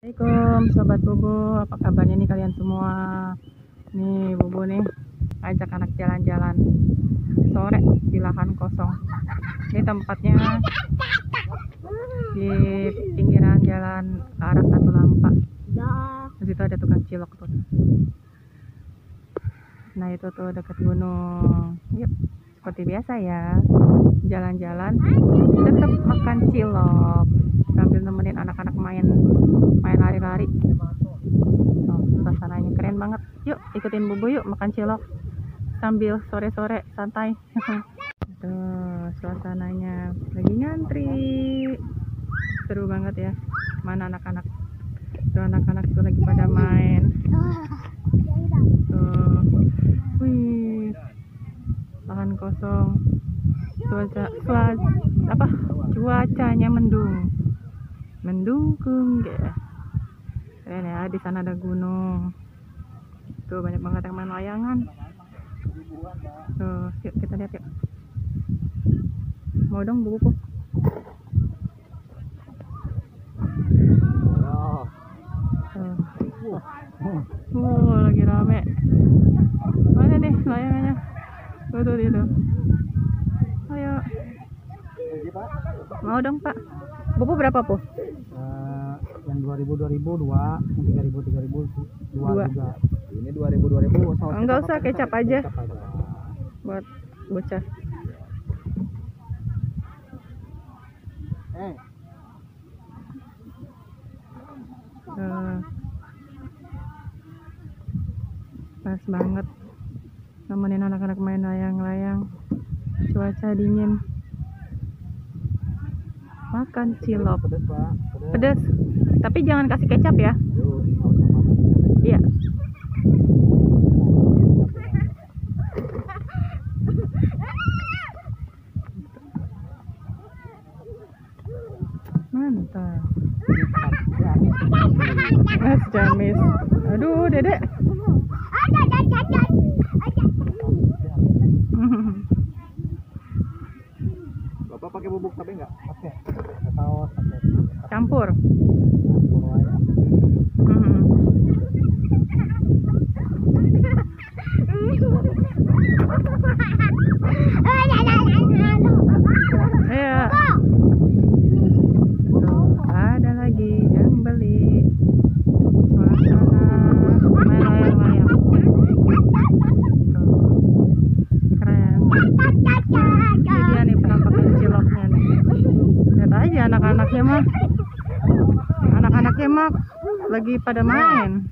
Assalamualaikum Sobat Bobo. Apa kabarnya nih kalian semua? Nih Bobo nih Ajak anak jalan-jalan. Sore di lahan kosong. Ini tempatnya Di pinggiran jalan arah Satu Lampa. Di situ ada tukang cilok tuh. Nah itu tuh dekat gunung. Yuk seperti biasa ya. Jalan-jalan Tetap makan cilok Sambil nemenin anak-anak main main lari-lari. Oh, suasananya keren banget. Yuk ikutin bubu yuk makan cilok. Sambil sore-sore santai. Tuh suasananya. Lagi ngantri. Seru banget ya. Mana anak-anak? Tuh anak-anak tuh lagi pada main. Tuh. Wih. Lahan kosong. Cuaca cuaca apa? Cuacanya mendung mendukung ya keren ya di sana ada gunung. Tuh banyak banget yang main layangan. Tuh yuk kita lihat yuk. Mau dong buku tuh. Wow lagi rame. Mana nih layangannya? Tuh tuh itu ayo. Mau dong pak? Buku berapa po Eh, yang 2000 2000 dua, yang 3000 3000 dua, Dua. juga. Ini 2000 2000 saus Enggak usah, kecap aja. Kecap aja. buat bocah Eh, Eh, pas banget nemenin anak-anak main layang-layang cuaca dingin makan cilok. Pedas tapi jangan kasih kecap ya. Iya. Mantap. Ya, Mas Jamis. Aduh dedek Bapak pakai bubuk cabai enggak? Pakai. Pakai saus, pakai campur campur aja. Mhm. Iya. Tuh, ada lagi yang beli suasana main layang-layang. Tuh, keren. Ini dia nih penampakan ciloknya nih. Lihat aja anak-anaknya mah. Mah lagi pada main.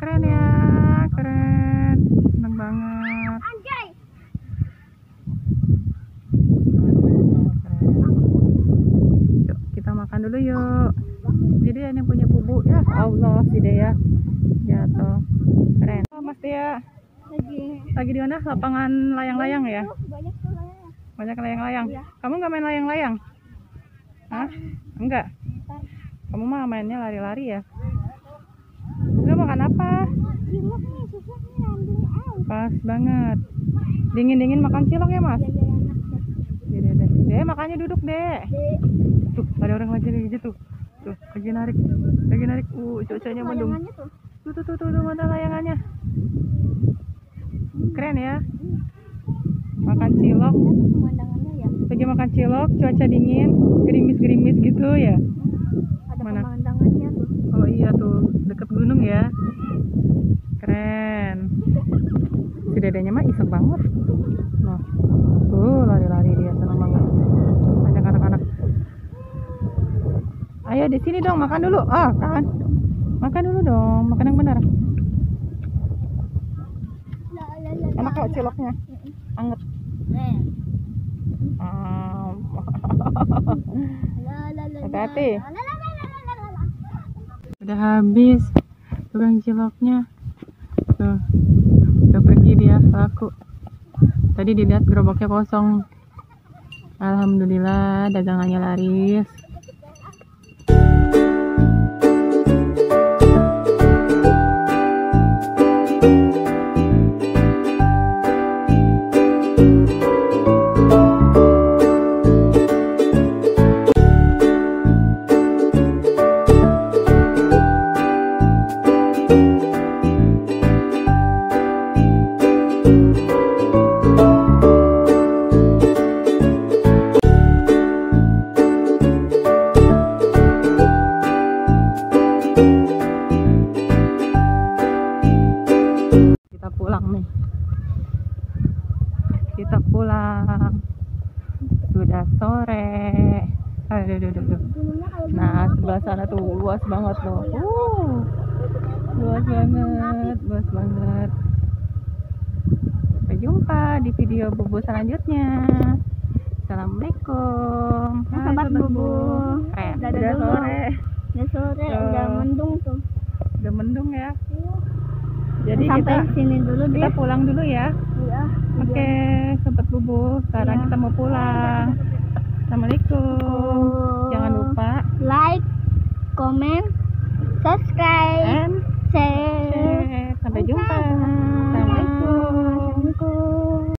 Keren ya, keren. Seneng banget. Yuk, kita makan dulu yuk. Jadi ini yang punya bubu ya Allah si Dea jatuh. Keren. Oh, Mas Dea lagi di mana? Lapangan layang-layang ya? Banyak layang-layang. Kamu nggak main layang-layang? Hah? Enggak. Kamu mah mainnya lari-lari ya? Lu makan apa? Pas banget. Dingin-dingin makan cilok ya, Mas? Iya, deh, deh. Deh, makanya duduk, Dek. Tuh, ada orang lagi lagi tuh. Tuh, lagi narik. Lagi narik. Uh, cuacanya mendung. Tuh, tuh, tuh, tuh, tuh, mana layangannya? Keren ya. Makan cilok, lagi makan cilok, cuaca dingin, gerimis-gerimis gitu ya. Mana? Oh iya tuh, deket gunung ya. Keren. Si dedenya mah iseng banget. Nah, tuh lari-lari dia senang banget. Banyak anak-anak. Ayo di sini dong makan dulu. Ah kan, makan dulu dong, makan yang benar. Enak kok ciloknya, anget. Ah, Hati-hati. Udah habis tukang ciloknya. Tuh, udah pergi dia laku. Tadi dilihat gerobaknya kosong. Alhamdulillah dagangannya laris. Sore aduh aduh aduh, aduh. Gunungnya kayak nah sebelah sana tuh luas banget loh uh, luas banget luas banget sampai jumpa di video bubu selanjutnya Assalamualaikum Hai, Sobat Bubu. Udah dulu. sore Udah sore, Tuh. udah mendung tuh. udah mendung ya jadi Sampai kita sini dulu deh. kita pulang dulu ya Oke, sobat bubu, sekarang Iya. kita mau pulang. Assalamualaikum. Oh. Jangan lupa like, comment,